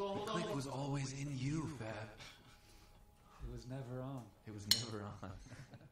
hold on, hold the on. click was always in you, Fab. It was never on. It was never on.